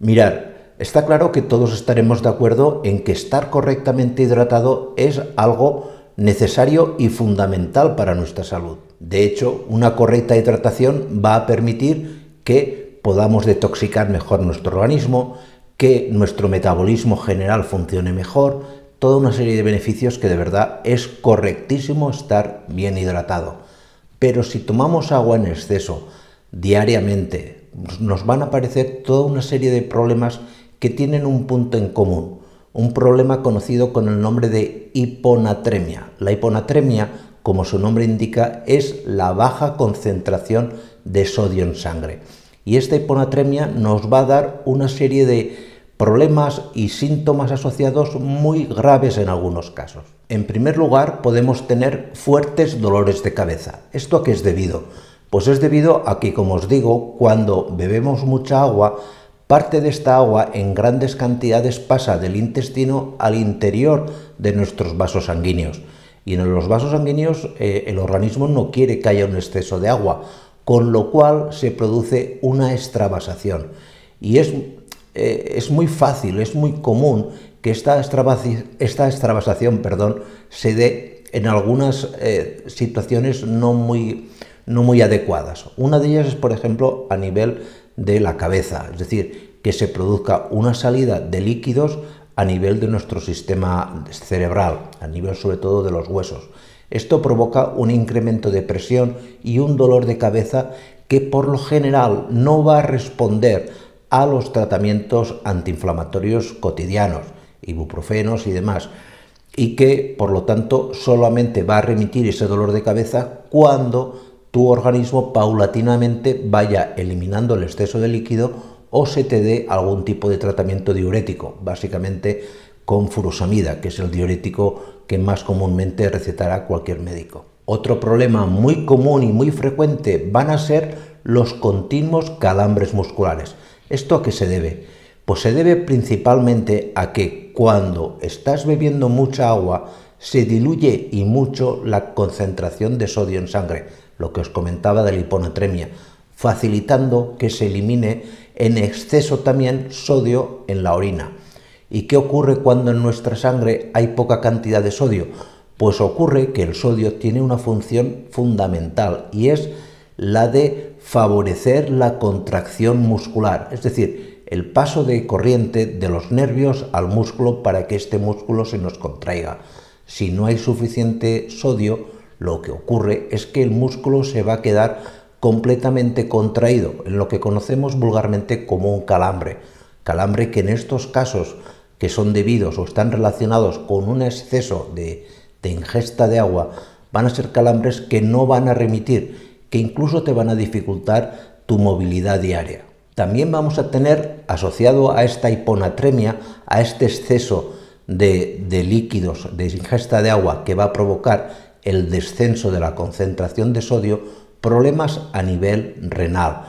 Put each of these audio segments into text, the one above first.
Mirar, está claro que todos estaremos de acuerdo en que estar correctamente hidratado es algo necesario y fundamental para nuestra salud. De hecho, una correcta hidratación va a permitir que podamos detoxicar mejor nuestro organismo, que nuestro metabolismo general funcione mejor, toda una serie de beneficios que de verdad es correctísimo estar bien hidratado. Pero si tomamos agua en exceso diariamente, nos van a aparecer toda una serie de problemas que tienen un punto en común, un problema conocido con el nombre de hiponatremia. La hiponatremia, como su nombre indica, es la baja concentración de sodio en sangre. Y esta hiponatremia nos va a dar una serie de problemas y síntomas asociados muy graves en algunos casos. En primer lugar, podemos tener fuertes dolores de cabeza. ¿Esto qué es debido? Pues es debido a que, como os digo, cuando bebemos mucha agua, parte de esta agua en grandes cantidades pasa del intestino al interior de nuestros vasos sanguíneos. Y en los vasos sanguíneos eh, el organismo no quiere que haya un exceso de agua, con lo cual se produce una extravasación. Y es eh, es muy fácil, es muy común que esta, extravasación perdón, se dé en algunas eh, situaciones no muy, no muy adecuadas. Una de ellas es, por ejemplo, a nivel de la cabeza, es decir, que se produzca una salida de líquidos a nivel de nuestro sistema cerebral, a nivel sobre todo de los huesos. Esto provoca un incremento de presión y un dolor de cabeza que por lo general no va a responder a los tratamientos antiinflamatorios cotidianos, ibuprofenos y demás, y que por lo tanto solamente va a remitir ese dolor de cabeza cuando tu organismo paulatinamente vaya eliminando el exceso de líquido o se te dé algún tipo de tratamiento diurético, básicamente con furosamida, que es el diurético que más comúnmente recetará cualquier médico. Otro problema muy común y muy frecuente van a ser los continuos calambres musculares. ¿Esto a qué se debe? Pues se debe principalmente a que cuando estás bebiendo mucha agua se diluye y mucho la concentración de sodio en sangre, lo que os comentaba de la hiponatremia, facilitando que se elimine en exceso también sodio en la orina. ¿Y qué ocurre cuando en nuestra sangre hay poca cantidad de sodio? Pues ocurre que el sodio tiene una función fundamental y es la de favorecer la contracción muscular, es decir, el paso de corriente de los nervios al músculo para que este músculo se nos contraiga. Si no hay suficiente sodio, lo que ocurre es que el músculo se va a quedar completamente contraído, en lo que conocemos vulgarmente como un calambre. Calambre que en estos casos que son debidos o están relacionados con un exceso de, ingesta de agua, van a ser calambres que no van a remitir que incluso te van a dificultar tu movilidad diaria. También vamos a tener asociado a esta hiponatremia, a este exceso de, líquidos, de ingesta de agua que va a provocar el descenso de la concentración de sodio, problemas a nivel renal.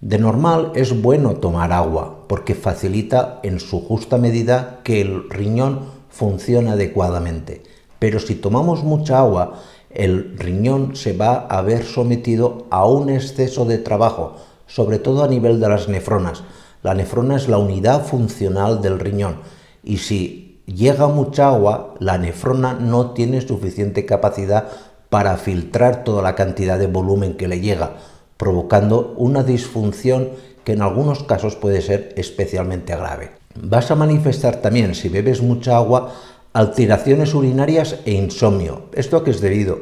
De normal es bueno tomar agua porque facilita en su justa medida que el riñón funcione adecuadamente. Pero si tomamos mucha agua, el riñón se va a ver sometido a un exceso de trabajo, sobre todo a nivel de las nefronas. La nefrona es la unidad funcional del riñón y si llega mucha agua, la nefrona no tiene suficiente capacidad para filtrar toda la cantidad de volumen que le llega, provocando una disfunción que en algunos casos puede ser especialmente grave. Vas a manifestar también, si bebes mucha agua, alteraciones urinarias e insomnio. ¿Esto a qué es debido?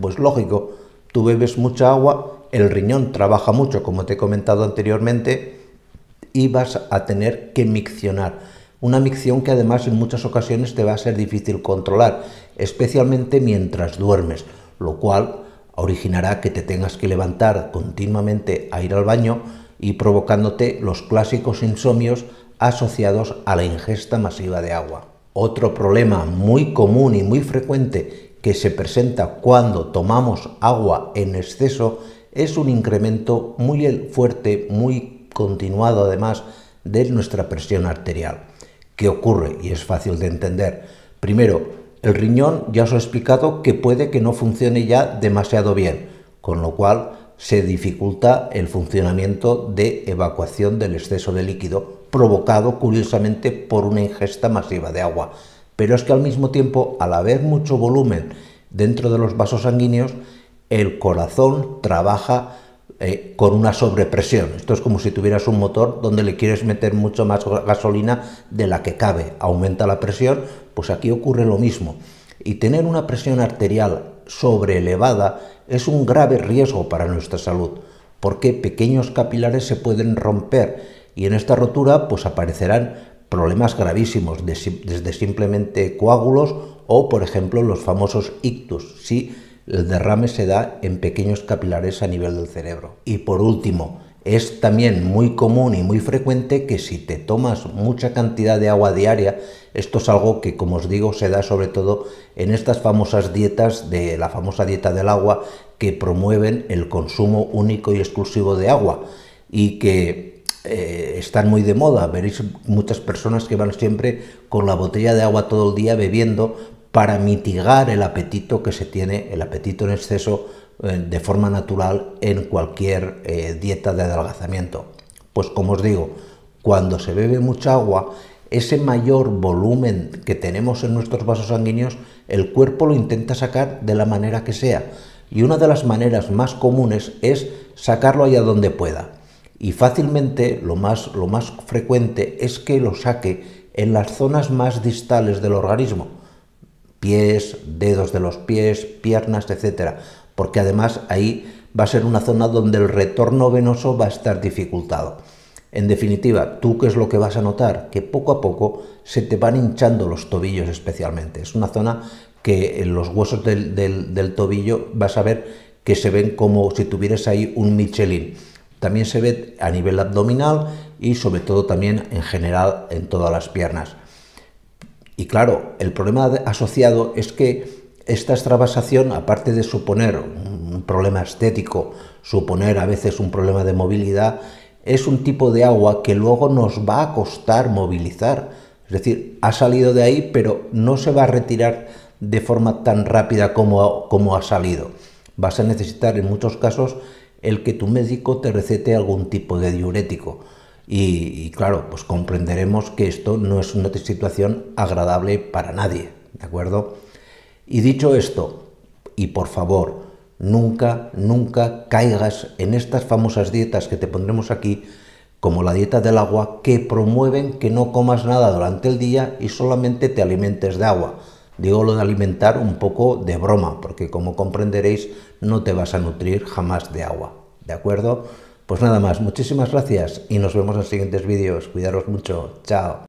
Pues lógico, tú bebes mucha agua, el riñón trabaja mucho, como te he comentado anteriormente, y vas a tener que miccionar. Una micción que además en muchas ocasiones te va a ser difícil controlar, especialmente mientras duermes, lo cual originará que te tengas que levantar continuamente a ir al baño y provocándote los clásicos insomnios asociados a la ingesta masiva de agua. Otro problema muy común y muy frecuente que se presenta cuando tomamos agua en exceso es un incremento muy fuerte, muy continuado además de nuestra presión arterial. ¿Qué ocurre? Y es fácil de entender. Primero, el riñón ya os he explicado que puede que no funcione ya demasiado bien, con lo cual se dificulta el funcionamiento de evacuación del exceso de líquido provocado curiosamente por una ingesta masiva de agua. Pero es que al mismo tiempo, al haber mucho volumen dentro de los vasos sanguíneos, el corazón trabaja eh, con una sobrepresión. Esto es como si tuvieras un motor donde le quieres meter mucho más gasolina de la que cabe. Aumenta la presión, pues aquí ocurre lo mismo. Y tener una presión arterial sobre elevada es un grave riesgo para nuestra salud, porque pequeños capilares se pueden romper y en esta rotura pues aparecerán problemas gravísimos, desde simplemente coágulos o, por ejemplo, los famosos ictus, si el derrame se da en pequeños capilares a nivel del cerebro. Y por último, es también muy común y muy frecuente que si te tomas mucha cantidad de agua diaria, esto es algo que, como os digo, se da sobre todo en estas famosas dietas de la famosa dieta del agua que promueven el consumo único y exclusivo de agua y que eh, están muy de moda. Veréis muchas personas que van siempre con la botella de agua todo el día bebiendo para mitigar el apetito que se tiene, el apetito en exceso eh, de forma natural en cualquier eh, dieta de adelgazamiento. Pues como os digo, cuando se bebe mucha agua, ese mayor volumen que tenemos en nuestros vasos sanguíneos, el cuerpo lo intenta sacar de la manera que sea. Y una de las maneras más comunes es sacarlo allá donde pueda. Y fácilmente lo más, lo más frecuente es que lo saque en las zonas más distales del organismo pies, dedos de los pies, piernas, etcétera, porque además ahí va a ser una zona donde el retorno venoso va a estar dificultado. En definitiva, ¿tú qué es lo que vas a notar? Que poco a poco se te van hinchando los tobillos especialmente. Es una zona que en los huesos del, tobillo vas a ver que se ven como si tuvieras ahí un Michelin. También se ve a nivel abdominal y sobre todo también en general en todas las piernas. Y claro, el problema asociado es que esta extravasación, aparte de suponer un problema estético, suponer a veces un problema de movilidad, es un tipo de agua que luego nos va a costar movilizar. Es decir, ha salido de ahí, pero no se va a retirar de forma tan rápida como, como ha salido. Vas a necesitar en muchos casos el que tu médico te recete algún tipo de diurético y, claro, pues comprenderemos que esto no es una situación agradable para nadie, ¿de acuerdo? Y dicho esto, y por favor, nunca, nunca caigas en estas famosas dietas que te pondremos aquí, como la dieta del agua, que promueven que no comas nada durante el día y solamente te alimentes de agua. Digo lo de alimentar un poco de broma, porque como comprenderéis, no te vas a nutrir jamás de agua. ¿De acuerdo? Pues nada más, muchísimas gracias y nos vemos en los siguientes vídeos. Cuidaros mucho. Chao.